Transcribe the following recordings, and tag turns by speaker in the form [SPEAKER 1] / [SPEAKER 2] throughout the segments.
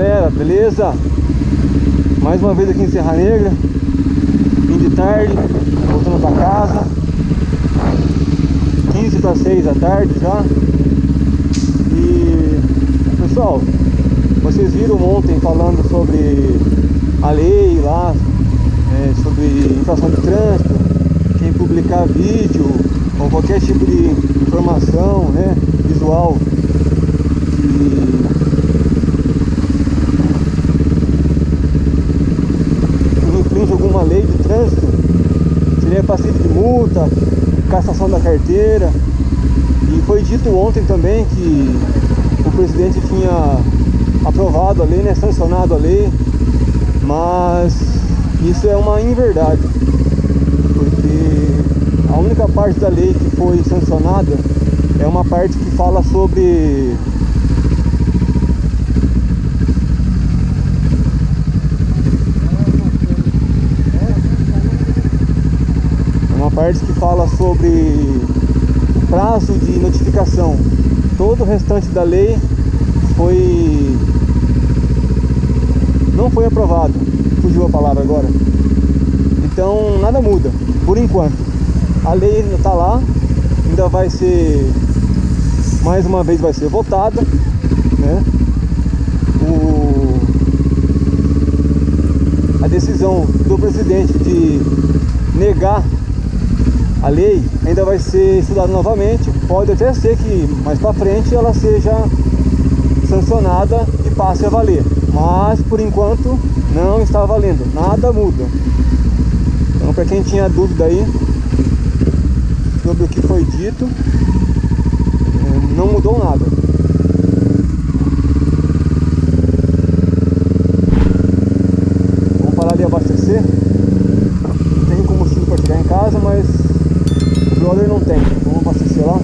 [SPEAKER 1] galera, beleza? Mais uma vez aqui em Serra Negra Fim de tarde, voltando pra casa 15 para 6 da tarde já E pessoal, vocês viram ontem falando sobre a lei lá é, Sobre infração de trânsito Quem publicar vídeo ou qualquer tipo de informação né, visual infringe alguma lei de trânsito, seria passivo de multa, cassação da carteira. E foi dito ontem também que o presidente tinha aprovado a lei, né, sancionado a lei, mas isso é uma inverdade, porque a única parte da lei que foi sancionada é uma parte que fala sobre parte que fala sobre prazo de notificação. Todo o restante da lei foi não foi aprovado. Fugiu a palavra agora. Então nada muda, por enquanto. A lei ainda está lá, ainda vai ser mais uma vez vai ser votada, né? O, a decisão do presidente de negar a lei ainda vai ser estudada novamente. Pode até ser que mais para frente ela seja sancionada e passe a valer. Mas por enquanto não está valendo, nada muda. Então para quem tinha dúvida aí sobre o que foi dito, não mudou nada. Vamos parar de abastecer. Tem combustível para chegar em casa, mas brother não tem. Vamos abastecer lá.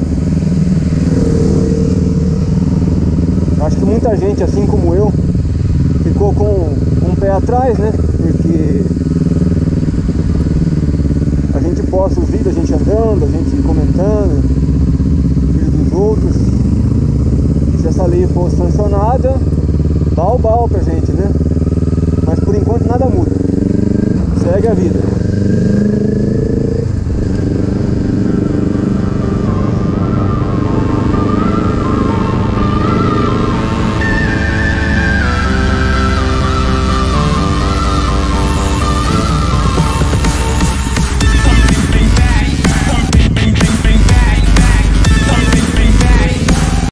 [SPEAKER 1] Acho que muita gente, assim como eu, ficou com um pé atrás, né? Porque a gente posta os vídeos, a gente andando, a gente comentando, vídeo dos outros. Se essa lei for sancionada, bal bal pra gente, né? Mas por enquanto nada muda. Segue a vida.